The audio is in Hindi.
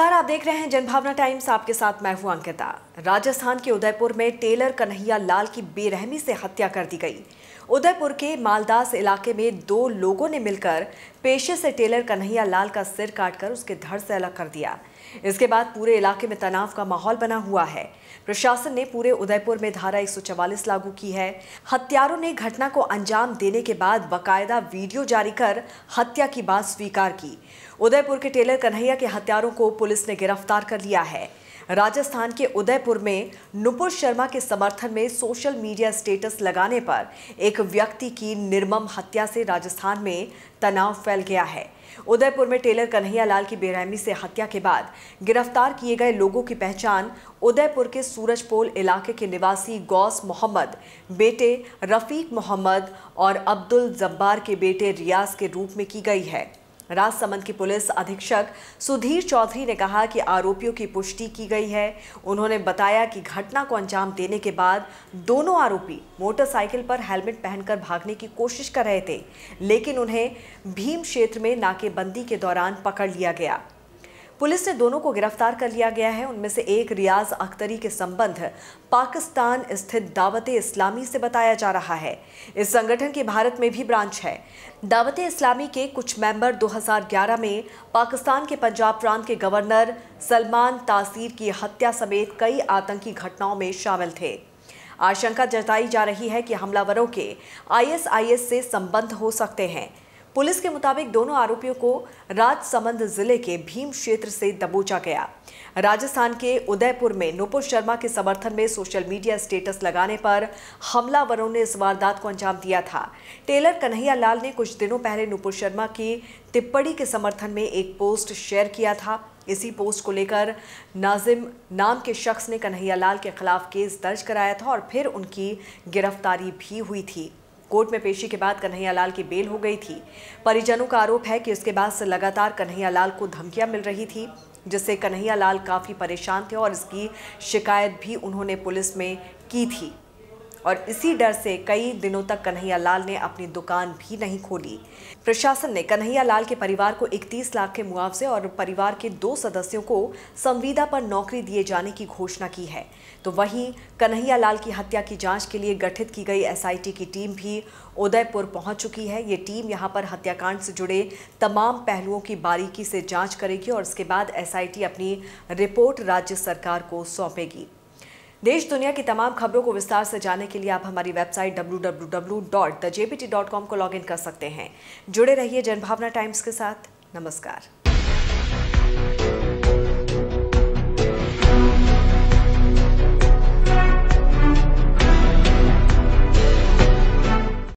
नमस्कार, आप देख रहे हैं जनभावना टाइम्स। आपके साथ मैं हूँ अंकिता। राजस्थान के उदयपुर में टेलर कन्हैया लाल की बेरहमी से हत्या कर दी गई। उदयपुर के मालदास इलाके में दो लोगों ने मिलकर पेशे से टेलर कन्हैया लाल का सिर काटकर उसके धड़ से अलग कर दिया। इसके बाद पूरे इलाके में तनाव का माहौल बना हुआ है। प्रशासन ने पूरे उदयपुर में धारा 144 लागू की है। हत्यारों ने घटना को अंजाम देने के बाद बकायदा वीडियो जारी कर हत्या की बात स्वीकार की। उदयपुर के टेलर कन्हैया के हत्यारों को पुलिस ने गिरफ़्तार कर लिया है। राजस्थान के उदयपुर में नुपुर शर्मा के समर्थन में सोशल मीडिया स्टेटस लगाने पर एक व्यक्ति की निर्मम हत्या से राजस्थान में तनाव फैल गया है। उदयपुर में टेलर कन्हैया लाल की बेरहमी से हत्या के बाद गिरफ़्तार किए गए लोगों की पहचान उदयपुर के सूरजपोल इलाके के निवासी गौस मोहम्मद, बेटे रफीक मोहम्मद और अब्दुल जब्बार के बेटे रियाज के रूप में की गई है। राजसमंद की पुलिस अधीक्षक सुधीर चौधरी ने कहा कि आरोपियों की पुष्टि की गई है। उन्होंने बताया कि घटना को अंजाम देने के बाद दोनों आरोपी मोटरसाइकिल पर हेलमेट पहनकर भागने की कोशिश कर रहे थे, लेकिन उन्हें भीम क्षेत्र में नाकेबंदी के दौरान पकड़ लिया गया। पुलिस ने दोनों को गिरफ़्तार कर लिया गया है। उनमें से एक रियाज अख्तरी के संबंध पाकिस्तान स्थित दावत इस्लामी से बताया जा रहा है। इस संगठन की भारत में भी ब्रांच है। दावत इस्लामी के कुछ मेंबर 2011 में पाकिस्तान के पंजाब प्रांत के गवर्नर सलमान तासीर की हत्या समेत कई आतंकी घटनाओं में शामिल थे। आशंका जताई जा रही है कि हमलावरों के आईएसआईएस से संबंध हो सकते हैं। पुलिस के मुताबिक दोनों आरोपियों को राजसमंद ज़िले के भीम क्षेत्र से दबोचा गया। राजस्थान के उदयपुर में नुपुर शर्मा के समर्थन में सोशल मीडिया स्टेटस लगाने पर हमलावरों ने इस वारदात को अंजाम दिया था। टेलर कन्हैया लाल ने कुछ दिनों पहले नुपुर शर्मा की टिप्पणी के समर्थन में एक पोस्ट शेयर किया था। इसी पोस्ट को लेकर नाजिम नाम के शख्स ने कन्हैया लाल के खिलाफ केस दर्ज कराया था और फिर उनकी गिरफ्तारी भी हुई थी। कोर्ट में पेशी के बाद कन्हैया लाल की बेल हो गई थी। परिजनों का आरोप है कि उसके बाद से लगातार कन्हैया लाल को धमकियाँ मिल रही थी, जिससे कन्हैया लाल काफ़ी परेशान थे और इसकी शिकायत भी उन्होंने पुलिस में की थी। और इसी डर से कई दिनों तक कन्हैया लाल ने अपनी दुकान भी नहीं खोली। प्रशासन ने कन्हैया लाल के परिवार को 31 लाख के मुआवजे और परिवार के दो सदस्यों को संविदा पर नौकरी दिए जाने की घोषणा की है। तो वहीं कन्हैया लाल की हत्या की जाँच के लिए गठित की गई एसआईटी की टीम भी उदयपुर पहुँच चुकी है। ये टीम यहाँ पर हत्याकांड से जुड़े तमाम पहलुओं की बारीकी से जाँच करेगी और उसके बाद एसआईटी अपनी रिपोर्ट राज्य सरकार को सौंपेगी। देश दुनिया की तमाम खबरों को विस्तार से जानने के लिए आप हमारी वेबसाइट www.thejpt.com को लॉगिन कर सकते हैं। जुड़े रहिए जनभावना टाइम्स के साथ। नमस्कार।